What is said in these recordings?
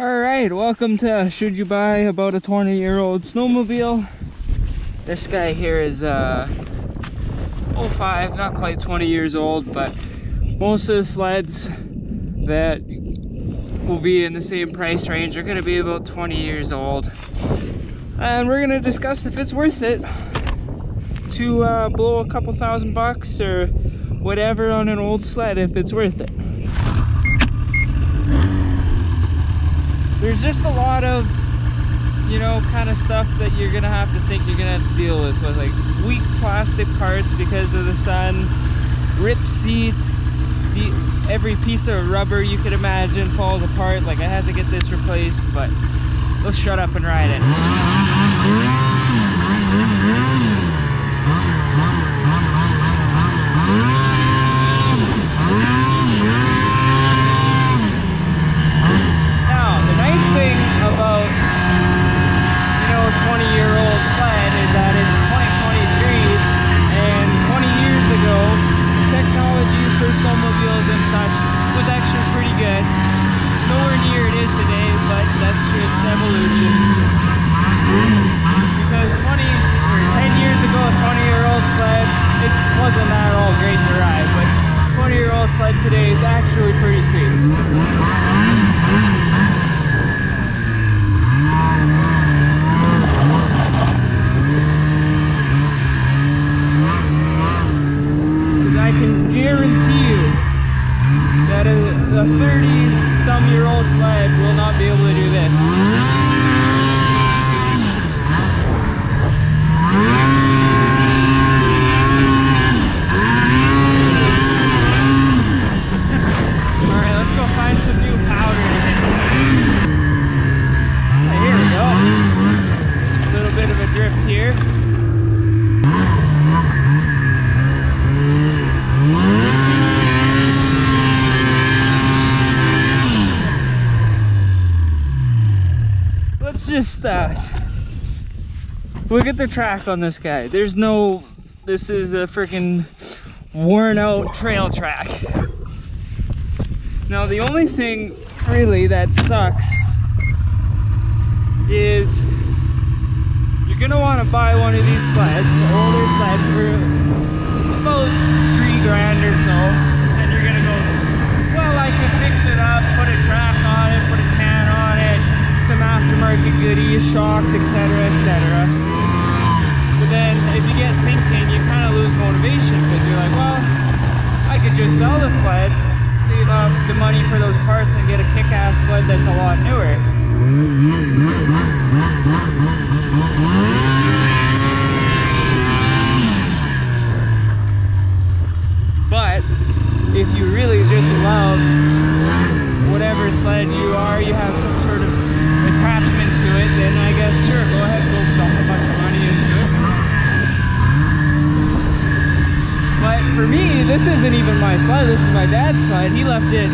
All right, welcome to Should You Buy About a 20 Year Old Snowmobile. This guy here is uh, 05, not quite 20 years old, but most of the sleds that will be in the same price range are gonna be about 20 years old. And we're gonna discuss if it's worth it to uh, blow a couple thousand bucks or whatever on an old sled if it's worth it. There's just a lot of, you know, kind of stuff that you're gonna have to think you're gonna have to deal with, with like weak plastic parts because of the sun, rip seat, the, every piece of rubber you could imagine falls apart. Like I had to get this replaced, but let's shut up and ride it. Now, the nice thing about, you know, a 20 year old sled is that it's 2023 and 20 years ago, technology for snowmobiles and such was actually pretty good. Nowhere near it is today, but that's just evolution. Because 20 or 10 years ago, a 20 year old sled, it wasn't that all great to ride, but 20 year old sled today is actually pretty sweet. Because I can guarantee you that a, a 30 some year old sled will not be able to do this. Alright, let's go find some new powder. Ah, Here we go. A little bit of a drift here. Let's just uh, look at the track on this guy. There's no, this is a freaking worn out trail track. Now the only thing really that sucks is you're gonna want to buy one of these sleds, older sled for about three grand or so, and you're gonna go, well I can fix it up, put a track on it, put a can on it, some aftermarket goodies, shocks, etc, etc. If you get thinking, you kind of lose motivation because you're like, well, I could just sell the sled, save up the money for those parts and get a kick-ass sled that's a lot newer. But if you really just love whatever sled you are, you have some sort of attachment to it, then I guess sure, go ahead, go dump a bunch of money into it. But for me, this isn't even my slide, this is my dad's slide. He left it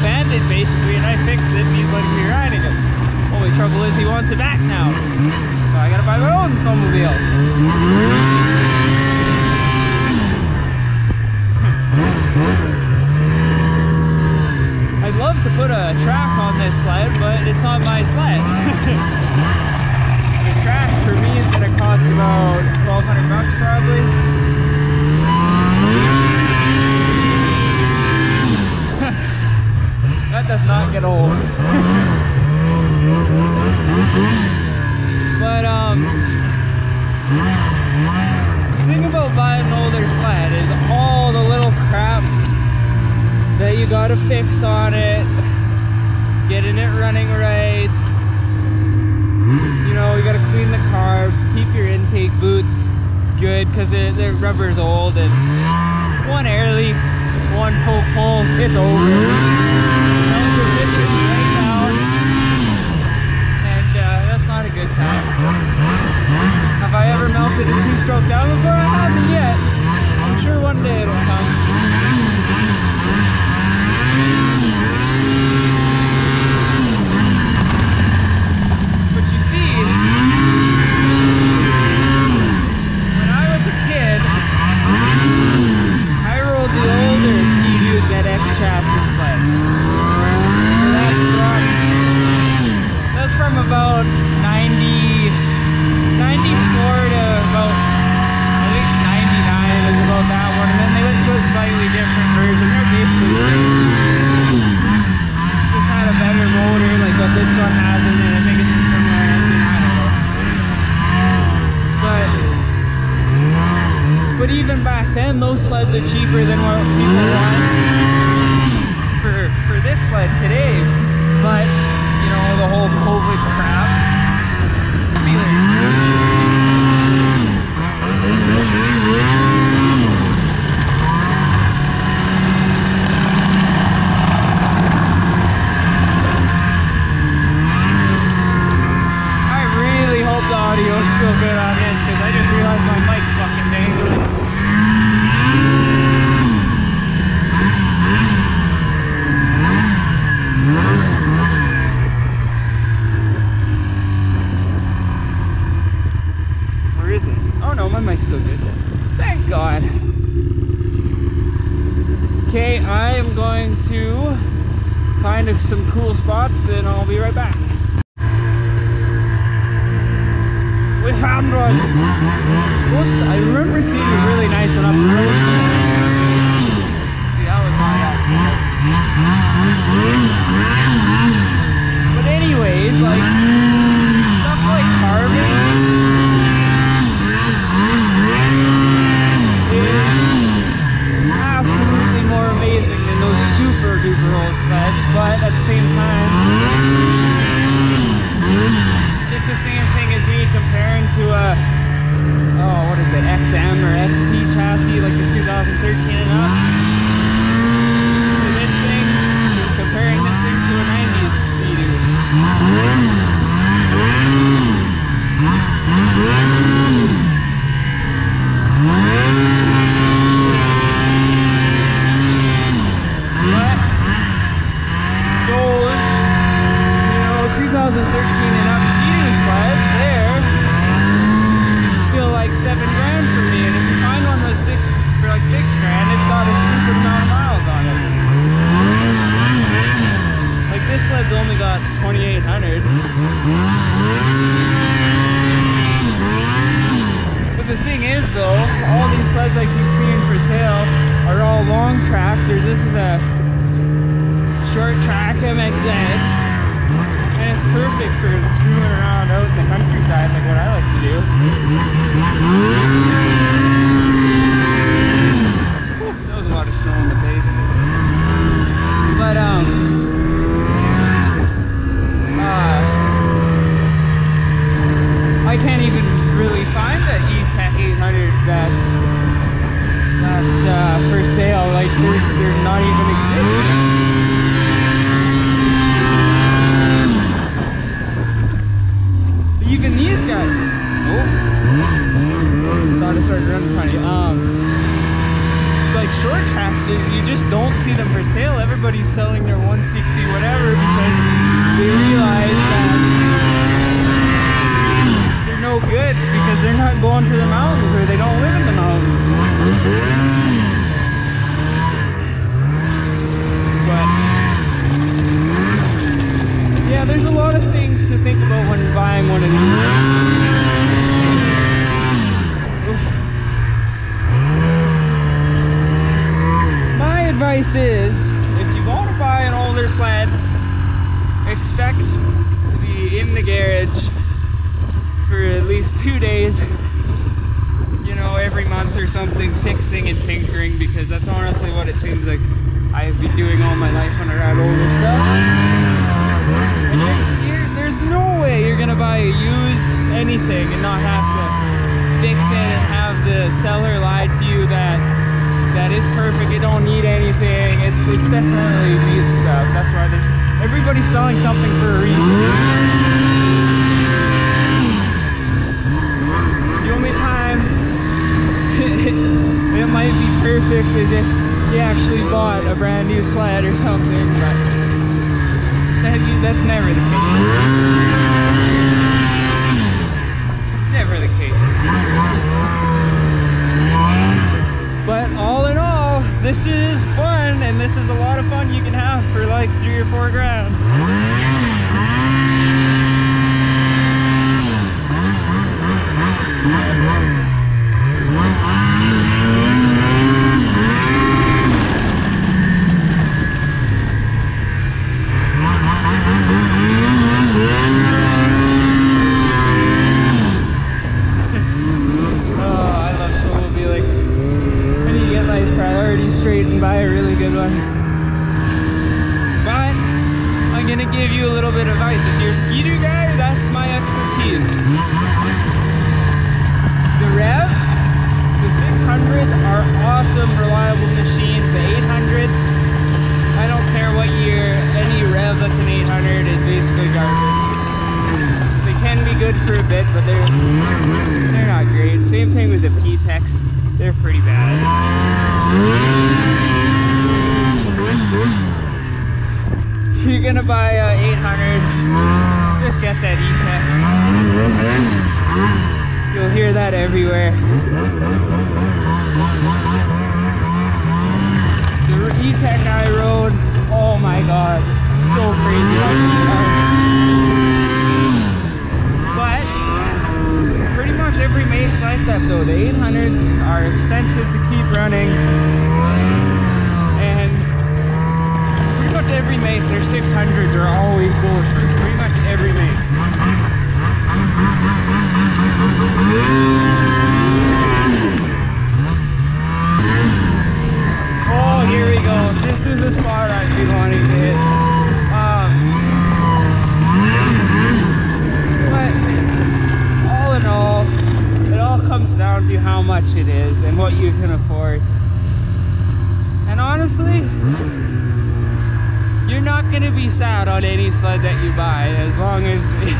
abandoned basically and I fixed it and he's letting me riding it. Only trouble is he wants it back now. So I gotta buy my own snowmobile. I'd love to put a track on this sled, but it's not my sled. the track for me is gonna cost about 1200 bucks probably. That does not get old. but um the thing about buying an older sled is all the little crap that you gotta fix on it, getting it running right. You know, you gotta clean the carbs, keep your intake boots good because the rubber's old and one air leak, one poke hole, it's over. And uh, that's not a good time. Have I ever melted a two-stroke down before? I haven't yet. I'm sure one day it'll come. But even back then, those sleds are cheaper than what people want for, for this sled today. But, you know, the whole COVID crap, mic's still good. Thank God. Okay, I am going to find some cool spots and I'll be right back. We found one. I remember seeing a really nice one up road. See, that was not that. But anyways, like stuff like carving is absolutely more amazing than those super duper old sleds. But at the same time, it's the same thing as me comparing to a oh what is it XM or XP chassis like the 2013 and up to this thing comparing this thing to a 90s Ski-Doo. But those you know 2013 and up Ski-Doo sleds there still like seven grand for me and if you find one that's six for like six grand it's got a stupid amount of miles on it like this sled's only got 2800 but the thing is though all these sleds I keep seeing for sale are all long tracks there's this is a short MXZ and it's perfect for screwing around out in the countryside like what I like to do. Whew, that was a lot of snow in the base. But um uh I can't even really find the E-TEC 800 that's that's uh, for sale. Like they're, they're not even existing. Even these guys. Oh, thought it started running funny. Um, like short tracks, you you just don't see them for sale. Everybody's selling their 160 whatever because they realize that they're no good because they're not going to the mountains or they don't live in the mountains. But yeah, there's a lot of things to think about when buying one of these. Oof. My advice is if you want to buy an older sled, expect to be in the garage for at least two days you know every month or something fixing and tinkering because that's honestly what it seems like I've been doing all my life when I ride older stuff and you're, you're, there's no way you're gonna buy a used anything and not have to fix it and have the seller lie to you that that is perfect it don't need anything it, it's definitely stuff that's why there's everybody's selling something for a reason the only time it might be perfect is if you actually bought a brand new sled or something, but that, that's never the case. Never the case. But all in all, this is fun and this is a lot of fun you can have for like three or four grand. They're not great. Same thing with the P-Tex. They're pretty bad. If you're gonna buy uh, a 800, just get that E-TEC. You'll hear that everywhere. The E-TEC I rode, oh my god, so crazy things like that though. The 800s are expensive to keep running. And pretty much every mate, their 600s are always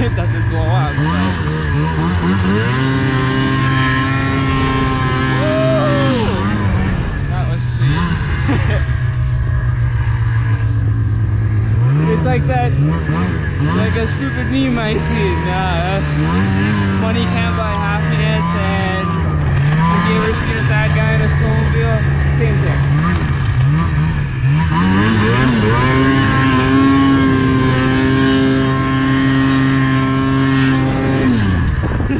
it doesn't blow up. That was sweet. it's like that, like a stupid meme I see. Uh, money can't buy happiness and have you ever seen a sad guy in a snowmobile? Same thing.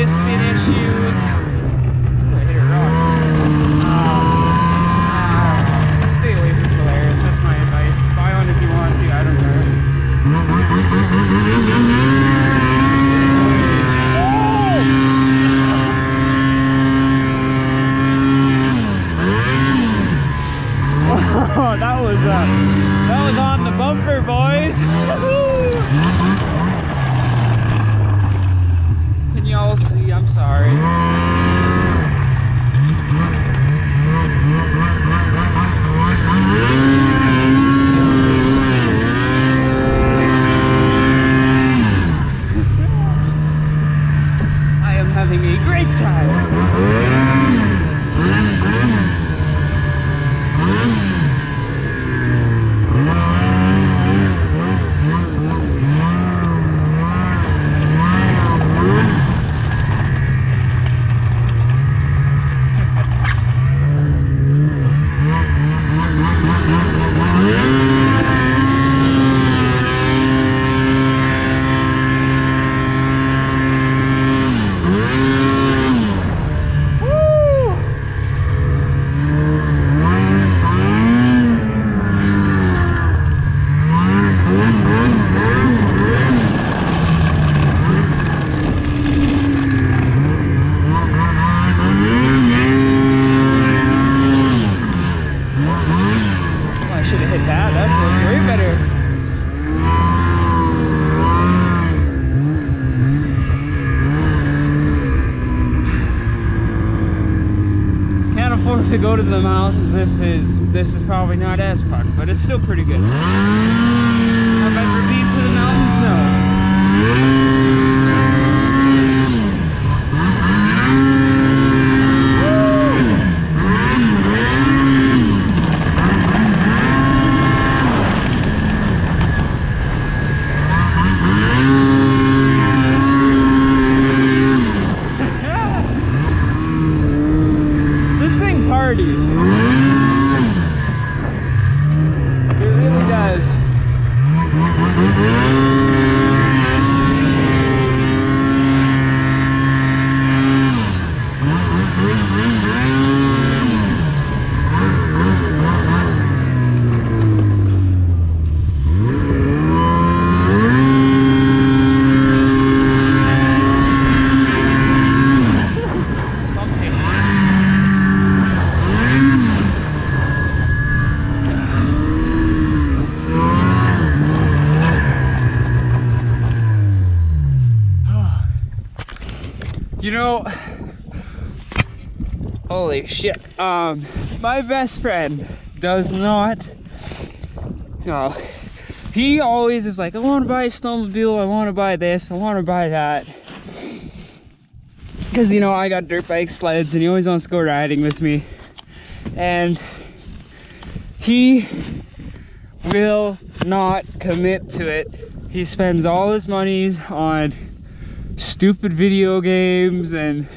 testing issues, this is probably not as fun, but it's still pretty good. Have I ever been to the mountains? No. this thing parties. It really does. Pumpkin. You know, holy shit. Um, my best friend does not. No, he always is like, I want to buy a snowmobile. I want to buy this. I want to buy that. Because you know, I got dirt bike sleds, and he always wants to go riding with me. And he will not commit to it. He spends all his money on stupid video games and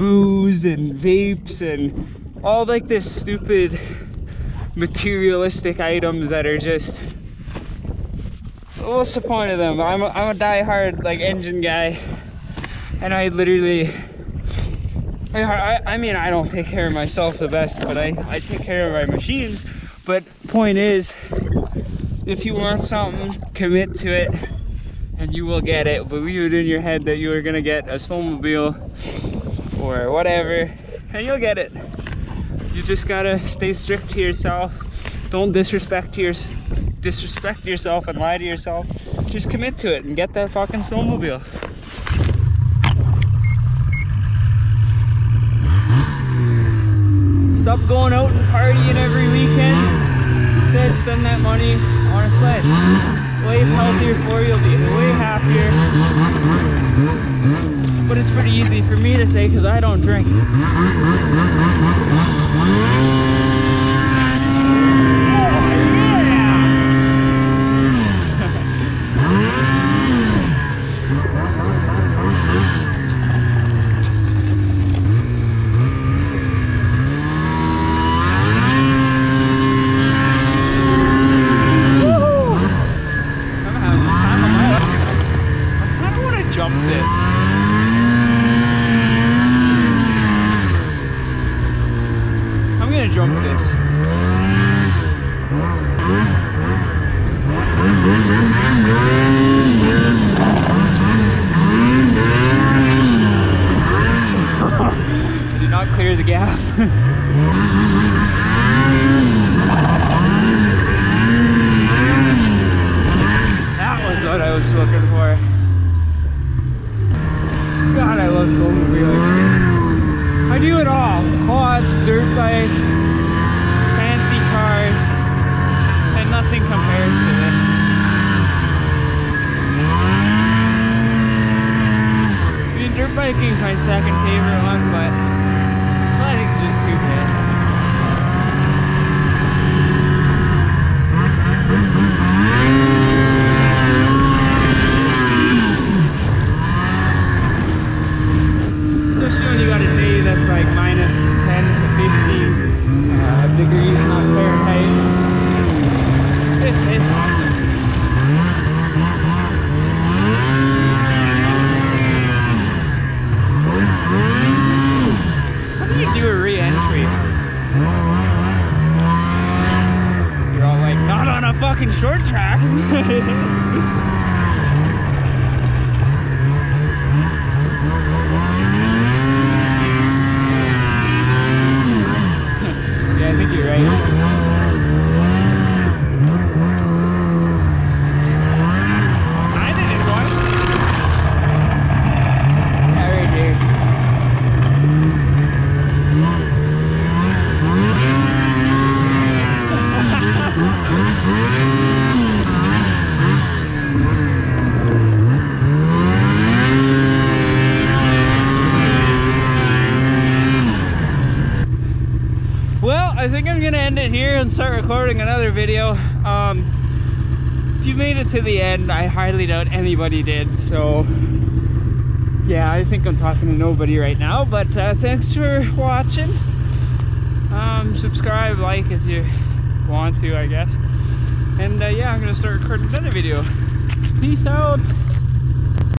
booze and vapes and all like this stupid materialistic items that are just what's the point of them? I'm a, I'm a die-hard like engine guy. And i literally I, I, mean i don't take care of myself the best but i i take care of my machines. But point is if you want something commit to it and you will get it. Believe it in your head that you are gonna get a snowmobile or whatever, and you'll get it. You just gotta stay strict to yourself. Don't disrespect your disrespect yourself and lie to yourself. Just commit to it and get that fucking snowmobile. Stop going out and partying every weekend. Instead, spend that money on a sled way healthier for you, you'll be way happier. But it's pretty easy for me to say because I don't drink. I'm having the time of my life. I kind of want to jump this. I'm gonna jump this. I did not clear the gap. That was what I was looking for. God, I love snowmobiling. I do it all. Quads, dirt bikes, fancy cars, and nothing compares to this. I mean, dirt biking is my second favorite one, but sledding's just too good. Especially when you got a day that's like minus 10 to 15 uh, degrees, not Fahrenheit. It's, it's awesome. How do you do a re-entry? You're all like, not on a fucking short track. Yeah, I think you're right. I didn't go. Yeah, right here. well, I think I'm gonna end it here and start recording another video. Um, if you made it to the end, I highly doubt anybody did. So, yeah, I think I'm talking to nobody right now. But uh, thanks for watching. Um, subscribe, like if you want to, I guess. And uh, yeah, I'm gonna start recording another video. Peace out.